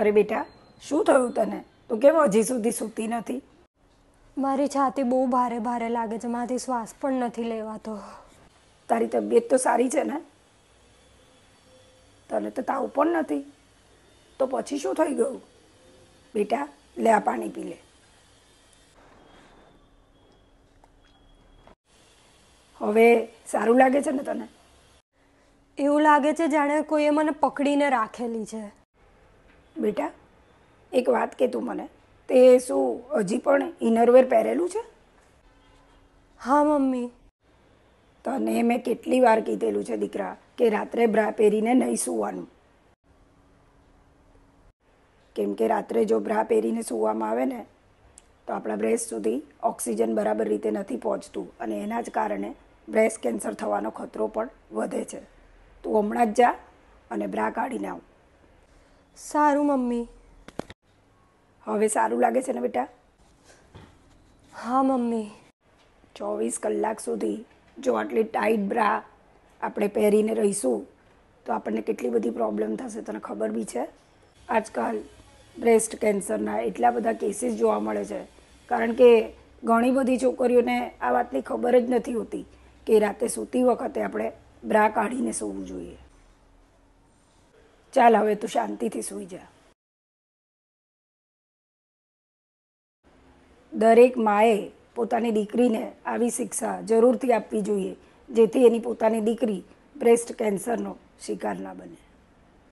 અરે બેટા શું થયું તને? તું કેમ હજી સુધી સૂતી નથી? મારી છાતી બહુ ભારે ભારે લાગે છે મારાથી શ્વાસ પણ નથી લેવાતો. તારી તબિયત તો સારી છે ને? તને તો તાવ પણ નથી? તો પછી શું થઈ ગયું? બેટા લે આ પાણી પી લે. હવે સારું લાગે છે ને તને? એવું લાગે છે જાણે કોઈએ મને પકડીને રાખેલી છે. બેટા એક વાત કે તું મને તે શું હજી પણ ઇનરવેર પહેરેલું છે? હા મમ્મી. તને મેં કેટલી વાર કીધેલું છે દીકરા કે રાત્રે બ્રા પહેરીને નહીં સૂવાનું. કેમ કે રાત્રે જો બ્રા પહેરીને સૂવામાં આવે ને તો આપણા બ્રેસ્ટ સુધી ઓક્સિજન બરાબર રીતે નથી પહોંચતું અને એના જ કારણે બ્રેસ્ટ કેન્સર થવાનો ખતરો પણ વધે છે. તું હમણાં જ જા અને બ્રા કાઢીને આવ. સારું મમ્મી. હવે સારું લાગે છે ને બેટા? હા મમ્મી. ચોવીસ કલાક સુધી જો આટલી ટાઈટ બ્રા આપણે પહેરીને રહીશું તો આપણને કેટલી બધી પ્રોબ્લેમ થશે તને ખબર બી છે? આજકાલ બ્રેસ્ટ કેન્સરના એટલા બધા કેસીસ જોવા મળે છે. કારણ કે ઘણી બધી છોકરીઓને આ વાતની ખબર જ નથી હોતી કે રાતે સૂતી વખતે આપણે બ્રા કાઢીને સૂવું જોઈએ. ચાલ હવે તું શાંતિથી સૂઈ જા. દરેક માએ પોતાની દીકરીને આવી શિક્ષા જરૂરથી આપવી જોઈએ, જેથી એની પોતાની દીકરી બ્રેસ્ટ કેન્સરનો શિકાર ના બને.